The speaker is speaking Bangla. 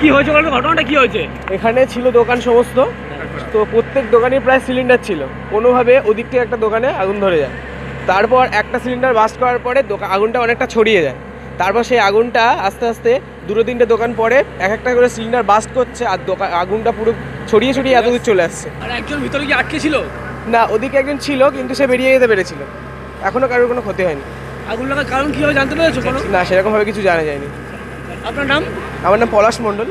কি হয়েছে বলতো? ঘটনাটা কি হয়েছে? এখানে ছিল দোকান সমস্ত। তো প্রত্যেক দোকানে প্রায় সিলিন্ডার ছিল। কোনোভাবে ওদিক থেকে একটা দোকানে আগুন ধরে যায়। তারপর একটা সিলিন্ডার বাস্ট করার পরে দোকান আগুনটা অনেকটা ছড়িয়ে যায়। তারপর সেই আগুনটা আস্তে আস্তে দুটো তিনটে দোকান পরে এক একটা করে সিলিন্ডার বাস্ট করছে আর দোকান আগুনটা পুরো ছড়িয়ে ছড়িয়ে এত দূর চলে আসছে। আর একজন ভিতরে কি আটকে ছিল? না ওদিকে একজন ছিল কিন্তু সে বেরিয়ে যেতে পেরেছিল। এখনও কারোর কোনো ক্ষতি হয়নি। আগুন লাগার কারণ কি হবে জানতে পেরেছ কোনো? না সেরকমভাবে কিছু জানা যায়নি। আপনার নাম? আমার নাম পলাশ মণ্ডল।